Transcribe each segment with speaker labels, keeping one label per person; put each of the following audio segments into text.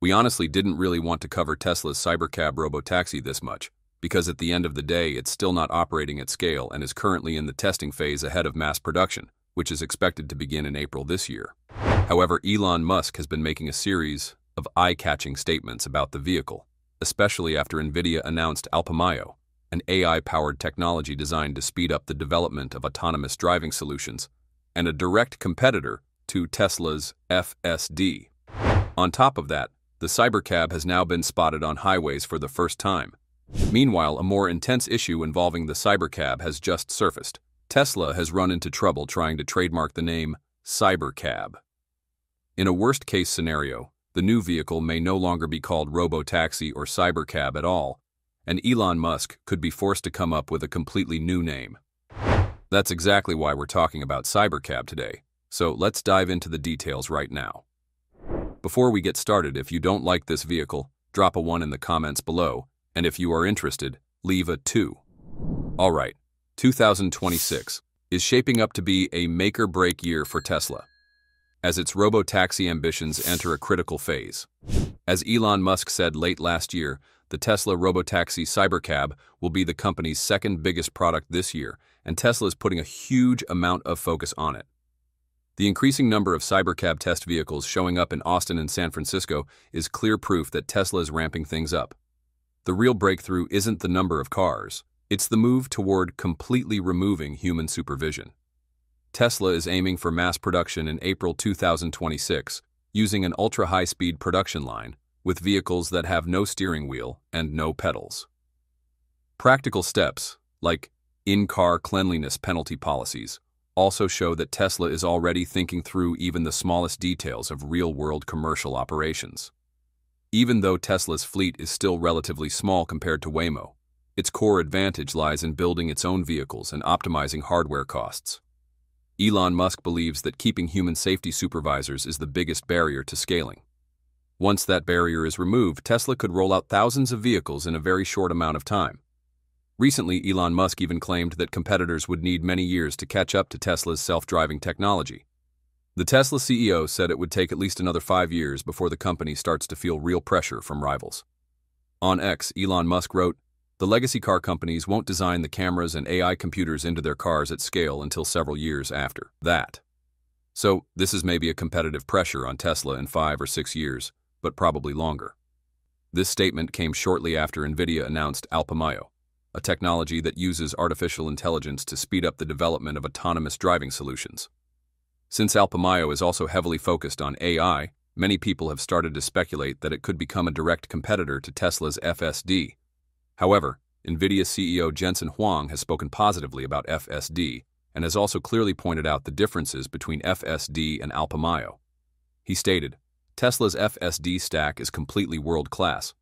Speaker 1: We honestly didn't really want to cover Tesla's Cybercab robotaxi this much, because at the end of the day it's still not operating at scale and is currently in the testing phase ahead of mass production, which is expected to begin in April this year. However, Elon Musk has been making a series of eye-catching statements about the vehicle, especially after NVIDIA announced Alpamayo, an AI-powered technology designed to speed up the development of autonomous driving solutions, and a direct competitor to Tesla's FSD. On top of that, the Cybercab has now been spotted on highways for the first time. Meanwhile, a more intense issue involving the Cybercab has just surfaced. Tesla has run into trouble trying to trademark the name Cybercab. In a worst-case scenario, the new vehicle may no longer be called Robotaxi or Cybercab at all, and Elon Musk could be forced to come up with a completely new name. That's exactly why we're talking about Cybercab today, so let's dive into the details right now. Before we get started, if you don't like this vehicle, drop a 1 in the comments below, and if you are interested, leave a 2. Alright, 2026 is shaping up to be a make-or-break year for Tesla, as its robo-taxi ambitions enter a critical phase. As Elon Musk said late last year, the Tesla robotaxi Cybercab will be the company's second biggest product this year, and Tesla is putting a huge amount of focus on it. The increasing number of Cybercab test vehicles showing up in Austin and San Francisco is clear proof that Tesla is ramping things up. The real breakthrough isn't the number of cars, it's the move toward completely removing human supervision. Tesla is aiming for mass production in April 2026 using an ultra-high-speed production line with vehicles that have no steering wheel and no pedals. Practical steps, like in-car cleanliness penalty policies, also show that Tesla is already thinking through even the smallest details of real-world commercial operations. Even though Tesla's fleet is still relatively small compared to Waymo, its core advantage lies in building its own vehicles and optimizing hardware costs. Elon Musk believes that keeping human safety supervisors is the biggest barrier to scaling. Once that barrier is removed, Tesla could roll out thousands of vehicles in a very short amount of time. Recently, Elon Musk even claimed that competitors would need many years to catch up to Tesla's self-driving technology. The Tesla CEO said it would take at least another five years before the company starts to feel real pressure from rivals. On X, Elon Musk wrote, The legacy car companies won't design the cameras and AI computers into their cars at scale until several years after that. So, this is maybe a competitive pressure on Tesla in five or six years, but probably longer. This statement came shortly after NVIDIA announced Alpamayo, a technology that uses artificial intelligence to speed up the development of autonomous driving solutions. Since Alpamayo is also heavily focused on AI, many people have started to speculate that it could become a direct competitor to Tesla's FSD. However, NVIDIA CEO Jensen Huang has spoken positively about FSD and has also clearly pointed out the differences between FSD and Alpamayo. He stated, Tesla's FSD stack is completely world-class.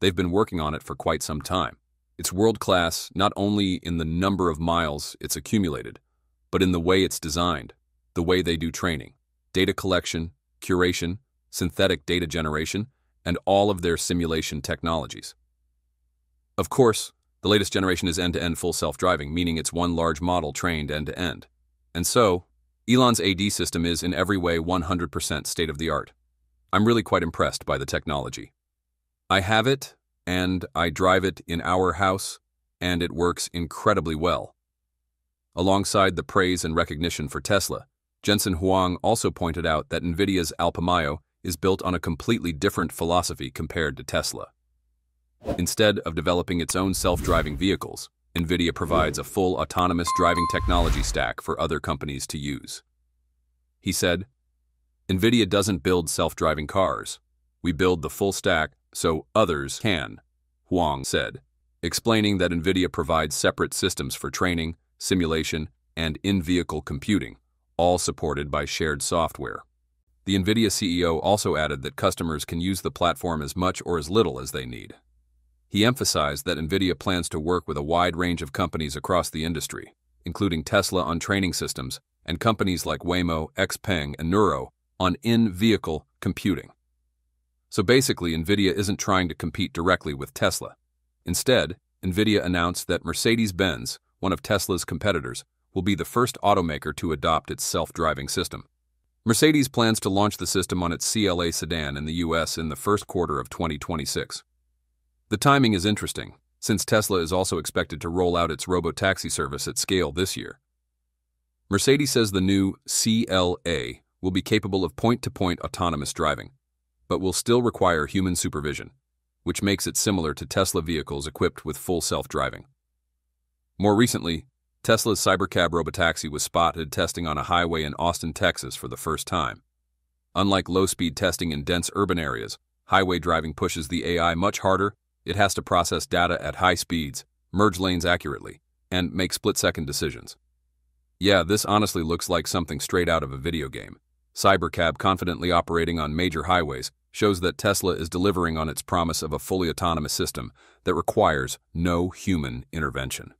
Speaker 1: They've been working on it for quite some time. It's world-class not only in the number of miles it's accumulated, but in the way it's designed, the way they do training, data collection, curation, synthetic data generation, and all of their simulation technologies. Of course, the latest generation is end-to-end full self-driving, meaning it's one large model trained end-to-end. And so, Elon's AD system is in every way 100% state-of-the-art. I'm really quite impressed by the technology. I have it and I drive it in our house, and it works incredibly well. Alongside the praise and recognition for Tesla, Jensen Huang also pointed out that NVIDIA's Alpamayo is built on a completely different philosophy compared to Tesla. Instead of developing its own self-driving vehicles, NVIDIA provides a full autonomous driving technology stack for other companies to use. He said, NVIDIA doesn't build self-driving cars. We build the full stack so others can, Huang said, explaining that NVIDIA provides separate systems for training, simulation, and in-vehicle computing, all supported by shared software. The NVIDIA CEO also added that customers can use the platform as much or as little as they need. He emphasized that NVIDIA plans to work with a wide range of companies across the industry, including Tesla on training systems and companies like Waymo, Xpeng, and Nuro on in-vehicle computing. So basically, NVIDIA isn't trying to compete directly with Tesla. Instead, NVIDIA announced that Mercedes-Benz, one of Tesla's competitors, will be the first automaker to adopt its self-driving system. Mercedes plans to launch the system on its CLA sedan in the US in the first quarter of 2026. The timing is interesting, since Tesla is also expected to roll out its robo-taxi service at scale this year. Mercedes says the new CLA will be capable of point to point autonomous driving, but will still require human supervision, which makes it similar to Tesla vehicles equipped with full self driving. More recently, Tesla's Cybercab robotaxi was spotted testing on a highway in Austin, Texas for the first time. Unlike low speed testing in dense urban areas, highway driving pushes the AI much harder. It has to process data at high speeds, merge lanes accurately, and make split second decisions. Yeah, this honestly looks like something straight out of a video game. Cybercab confidently operating on major highways shows that Tesla is delivering on its promise of a fully autonomous system that requires no human intervention.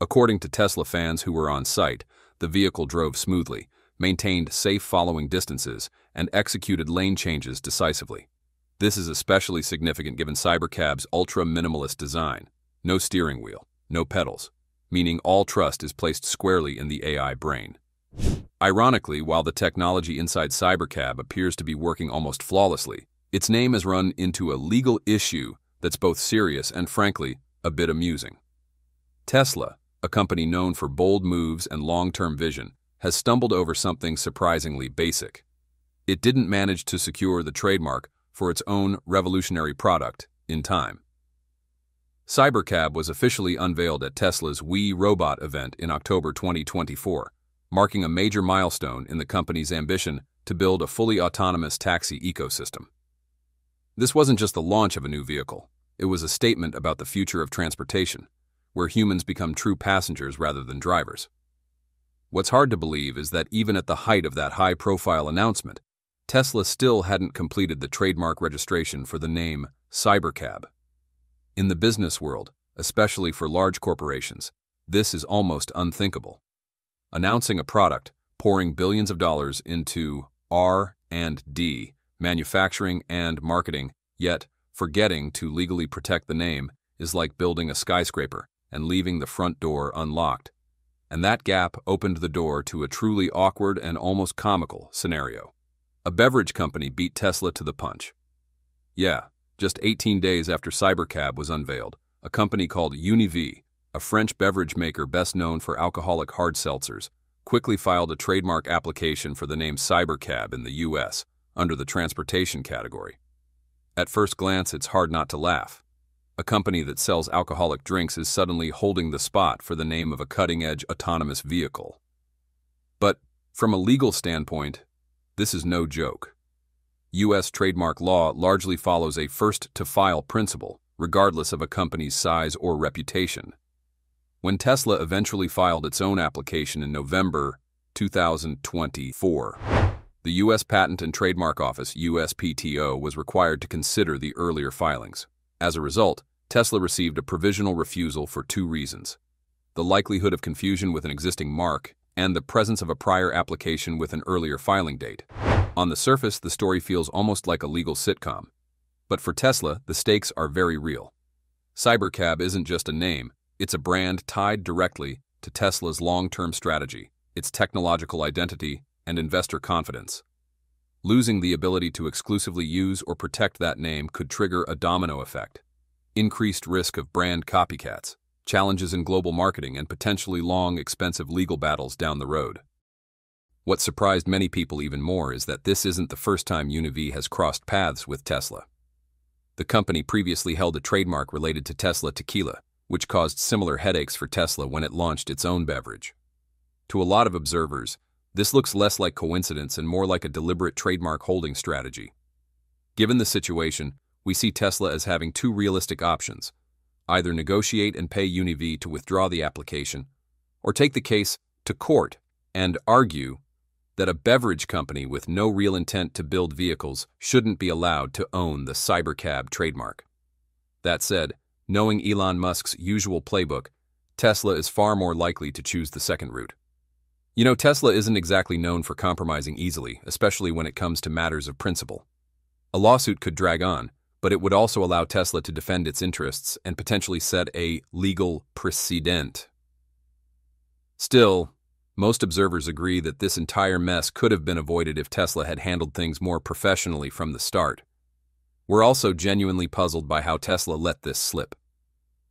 Speaker 1: According to Tesla fans who were on site, the vehicle drove smoothly, maintained safe following distances, and executed lane changes decisively. This is especially significant given Cybercab's ultra-minimalist design. No steering wheel, no pedals, meaning all trust is placed squarely in the AI brain. Ironically, while the technology inside Cybercab appears to be working almost flawlessly, its name has run into a legal issue that's both serious and, frankly, a bit amusing. Tesla, a company known for bold moves and long-term vision, has stumbled over something surprisingly basic. It didn't manage to secure the trademark for its own revolutionary product in time. Cybercab was officially unveiled at Tesla's We Robot event in October 2024, marking a major milestone in the company's ambition to build a fully autonomous taxi ecosystem. This wasn't just the launch of a new vehicle, it was a statement about the future of transportation, where humans become true passengers rather than drivers. What's hard to believe is that even at the height of that high profile announcement, Tesla still hadn't completed the trademark registration for the name Cybercab. In the business world, especially for large corporations, this is almost unthinkable. Announcing a product, pouring billions of dollars into R&D, manufacturing and marketing, yet forgetting to legally protect the name is like building a skyscraper and leaving the front door unlocked. And that gap opened the door to a truly awkward and almost comical scenario. A beverage company beat Tesla to the punch. Yeah, just 18 days after Cybercab was unveiled, a company called Unibev, a French beverage maker best known for alcoholic hard seltzers, quickly filed a trademark application for the name Cybercab in the US under the transportation category. At first glance, it's hard not to laugh. A company that sells alcoholic drinks is suddenly holding the spot for the name of a cutting-edge autonomous vehicle. But from a legal standpoint, this is no joke. U.S. trademark law largely follows a first-to-file principle, regardless of a company's size or reputation. When Tesla eventually filed its own application in November 2024, the U.S. Patent and Trademark Office, USPTO, was required to consider the earlier filings. As a result, Tesla received a provisional refusal for two reasons. The likelihood of confusion with an existing mark and the presence of a prior application with an earlier filing date. On the surface, the story feels almost like a legal sitcom. But for Tesla, the stakes are very real. Cybercab isn't just a name, it's a brand tied directly to Tesla's long-term strategy, its technological identity, and investor confidence. Losing the ability to exclusively use or protect that name could trigger a domino effect. Increased risk of brand copycats, challenges in global marketing, and potentially long, expensive legal battles down the road. What surprised many people even more is that this isn't the first time Unibev has crossed paths with Tesla. The company previously held a trademark related to Tesla tequila, which caused similar headaches for Tesla when it launched its own beverage. To a lot of observers, this looks less like coincidence and more like a deliberate trademark holding strategy. Given the situation, we see Tesla as having two realistic options either negotiate and pay Unibev to withdraw the application, or take the case to court and argue that a beverage company with no real intent to build vehicles shouldn't be allowed to own the Cybercab trademark. That said, knowing Elon Musk's usual playbook, Tesla is far more likely to choose the second route. You know, Tesla isn't exactly known for compromising easily, especially when it comes to matters of principle. A lawsuit could drag on, but it would also allow Tesla to defend its interests and potentially set a legal precedent. Still, Most observers agree that this entire mess could have been avoided if Tesla had handled things more professionally from the start. We're also genuinely puzzled by how Tesla let this slip.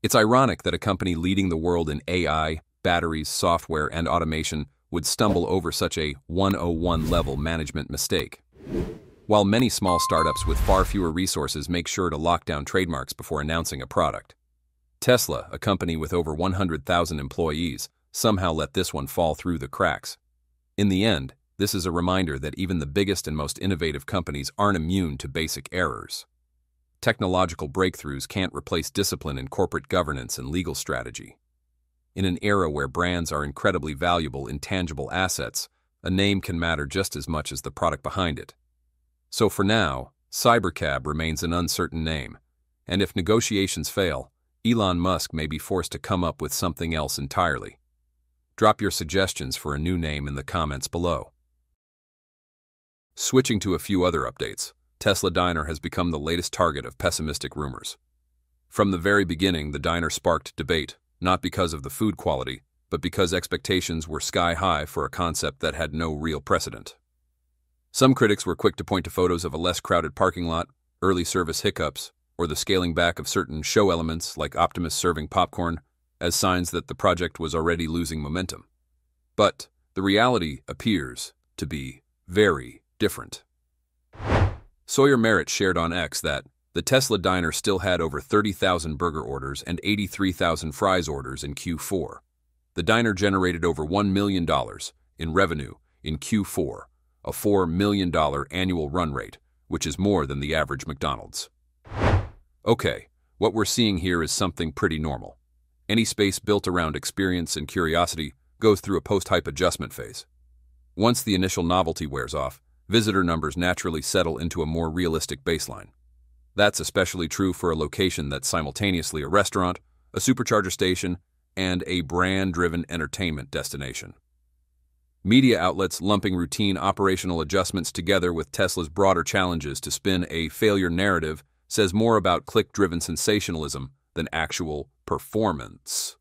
Speaker 1: It's ironic that a company leading the world in AI, batteries, software, and automation would stumble over such a 101 level management mistake. While many small startups with far fewer resources make sure to lock down trademarks before announcing a product, Tesla, a company with over 100,000 employees, somehow let this one fall through the cracks. In the end, this is a reminder that even the biggest and most innovative companies aren't immune to basic errors. Technological breakthroughs can't replace discipline in corporate governance and legal strategy. In an era where brands are incredibly valuable, intangible assets, a name can matter just as much as the product behind it. So for now, Cybercab remains an uncertain name, and if negotiations fail, Elon Musk may be forced to come up with something else entirely. Drop your suggestions for a new name in the comments below. Switching to a few other updates, Tesla Diner has become the latest target of pessimistic rumors. From the very beginning, the diner sparked debate, not because of the food quality, but because expectations were sky high for a concept that had no real precedent. Some critics were quick to point to photos of a less crowded parking lot, early service hiccups, or the scaling back of certain show elements like Optimus serving popcorn as signs that the project was already losing momentum. But the reality appears to be very different. Sawyer Merritt shared on X that the Tesla diner still had over 30,000 burger orders and 83,000 fries orders in Q4. The diner generated over $1 million in revenue in Q4, a $4 million annual run rate, which is more than the average McDonald's. Okay, what we're seeing here is something pretty normal. Any space built around experience and curiosity goes through a post-hype adjustment phase. Once the initial novelty wears off, visitor numbers naturally settle into a more realistic baseline. That's especially true for a location that's simultaneously a restaurant, a supercharger station, and a brand-driven entertainment destination. Media outlets lumping routine operational adjustments together with Tesla's broader challenges to spin a failure narrative says more about click-driven sensationalism than actual performance.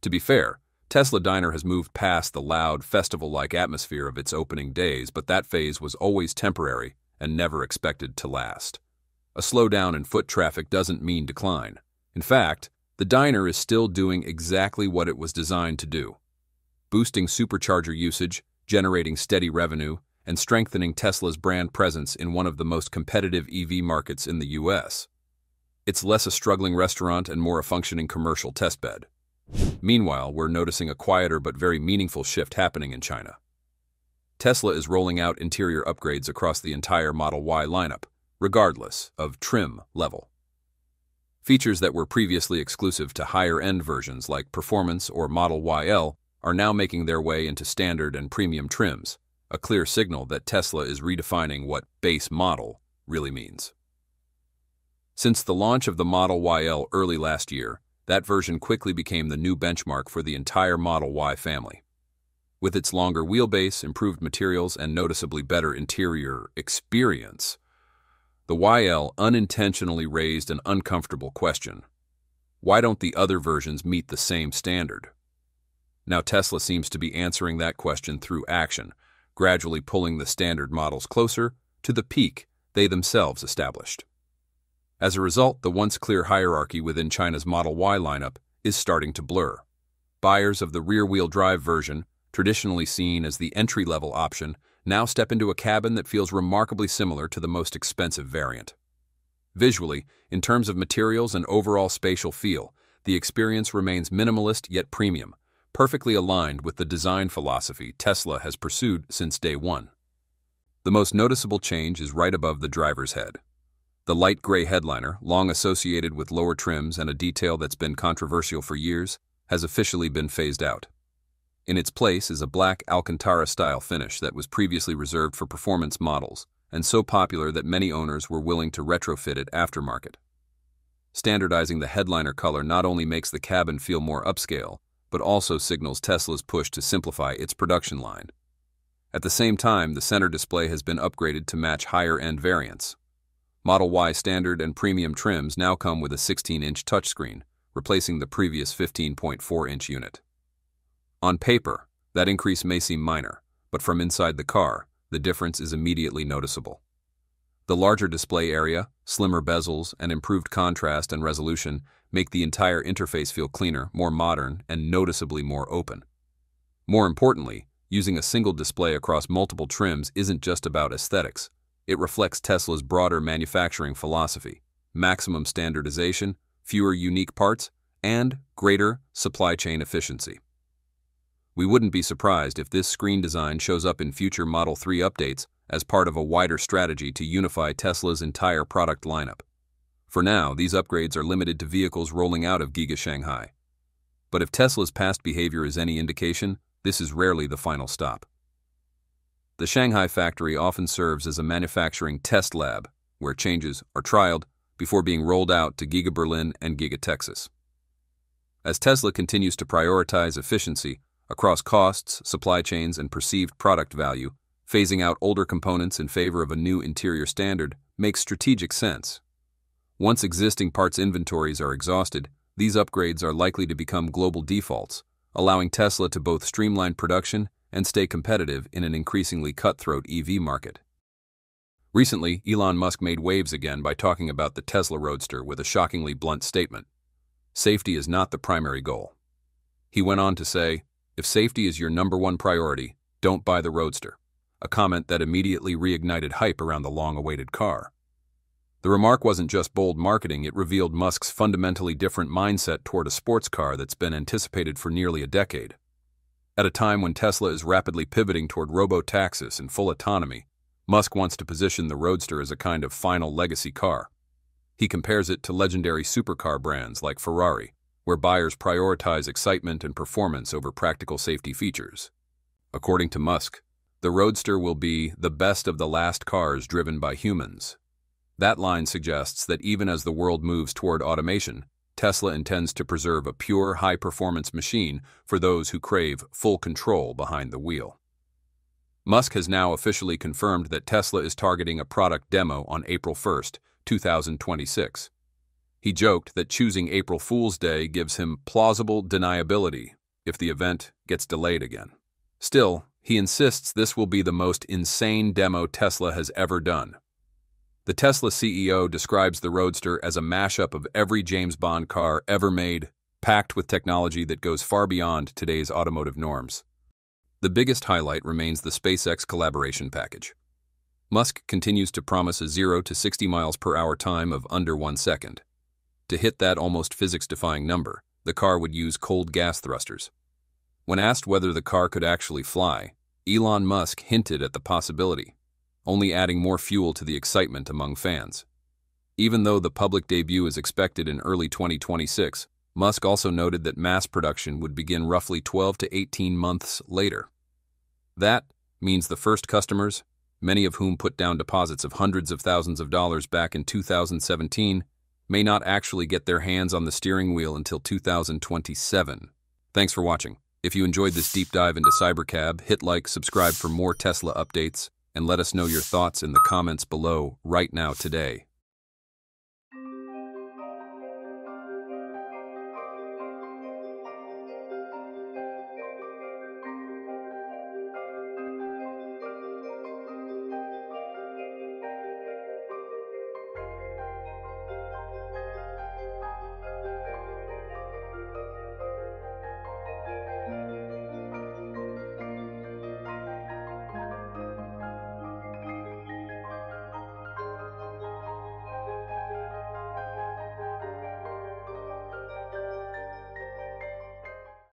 Speaker 1: To be fair, Tesla Diner has moved past the loud, festival-like atmosphere of its opening days, but that phase was always temporary and never expected to last. A slowdown in foot traffic doesn't mean decline. In fact, the diner is still doing exactly what it was designed to do. Boosting supercharger usage, generating steady revenue, and strengthening Tesla's brand presence in one of the most competitive EV markets in the US. It's less a struggling restaurant and more a functioning commercial testbed. Meanwhile, we're noticing a quieter but very meaningful shift happening in China. Tesla is rolling out interior upgrades across the entire Model Y lineup, regardless of trim level. Features that were previously exclusive to higher-end versions like Performance or Model YL are now making their way into standard and premium trims, a clear signal that Tesla is redefining what base model really means. Since the launch of the Model YL early last year, that version quickly became the new benchmark for the entire Model Y family. With its longer wheelbase, improved materials, and noticeably better interior experience, the YL unintentionally raised an uncomfortable question. Why don't the other versions meet the same standard? Now Tesla seems to be answering that question through action, gradually pulling the standard models closer to the peak they themselves established. As a result, the once clear hierarchy within China's Model Y lineup is starting to blur. Buyers of the rear-wheel drive version, traditionally seen as the entry-level option, now step into a cabin that feels remarkably similar to the most expensive variant. Visually, in terms of materials and overall spatial feel, the experience remains minimalist yet premium, perfectly aligned with the design philosophy Tesla has pursued since day one. The most noticeable change is right above the driver's head. The light gray headliner, long associated with lower trims and a detail that's been controversial for years, has officially been phased out. In its place is a black Alcantara-style finish that was previously reserved for performance models and so popular that many owners were willing to retrofit it aftermarket. Standardizing the headliner color not only makes the cabin feel more upscale, but also signals Tesla's push to simplify its production line. At the same time, the center display has been upgraded to match higher-end variants, Model Y standard and premium trims now come with a 16-inch touchscreen, replacing the previous 15.4-inch unit. On paper, That increase may seem minor, but from inside the car, the difference is immediately noticeable. The larger display area, slimmer bezels, and improved contrast and resolution make the entire interface feel cleaner, more modern, and noticeably more open. More importantly, using a single display across multiple trims isn't just about aesthetics. It reflects Tesla's broader manufacturing philosophy, maximum standardization, fewer unique parts, and greater supply chain efficiency. We wouldn't be surprised if this screen design shows up in future Model 3 updates as part of a wider strategy to unify Tesla's entire product lineup. For now, these upgrades are limited to vehicles rolling out of Giga Shanghai. But if Tesla's past behavior is any indication, this is rarely the final stop. The Shanghai factory often serves as a manufacturing test lab, where changes are trialed before being rolled out to Giga Berlin and Giga Texas. As Tesla continues to prioritize efficiency across costs, supply chains, and perceived product value, phasing out older components in favor of a new interior standard makes strategic sense. Once existing parts inventories are exhausted, these upgrades are likely to become global defaults, allowing Tesla to both streamline production and stay competitive in an increasingly cutthroat EV market. Recently, Elon Musk made waves again by talking about the Tesla Roadster with a shockingly blunt statement. Safety is not the primary goal. He went on to say, if safety is your number one priority, don't buy the Roadster, a comment that immediately reignited hype around the long-awaited car. The remark wasn't just bold marketing, it revealed Musk's fundamentally different mindset toward a sports car that's been anticipated for nearly a decade. At a time when Tesla is rapidly pivoting toward robo-taxis and full autonomy, Musk wants to position the Roadster as a kind of final legacy car. He compares it to legendary supercar brands like Ferrari, where buyers prioritize excitement and performance over practical safety features. According to Musk, the Roadster will be the best of the last cars driven by humans. That line suggests that even as the world moves toward automation, Tesla intends to preserve a pure, high-performance machine for those who crave full control behind the wheel. Musk has now officially confirmed that Tesla is targeting a product demo on April 1, 2026. He joked that choosing April Fool's Day gives him plausible deniability if the event gets delayed again. Still, he insists this will be the most insane demo Tesla has ever done. The Tesla CEO describes the Roadster as a mashup of every James Bond car ever made, packed with technology that goes far beyond today's automotive norms. The biggest highlight remains the SpaceX collaboration package. Musk continues to promise a 0 to 60 miles per hour time of under one second. To hit that almost physics-defying number, the car would use cold gas thrusters. When asked whether the car could actually fly, Elon Musk hinted at the possibility, only adding more fuel to the excitement among fans. Even though the public debut is expected in early 2026, Musk also noted that mass production would begin roughly 12 to 18 months later. That means the first customers, many of whom put down deposits of hundreds of thousands of dollars back in 2017, may not actually get their hands on the steering wheel until 2027. Thanks for watching. If you enjoyed this deep dive into Cybercab, hit like, subscribe for more Tesla updates, and let us know your thoughts in the comments below right now today.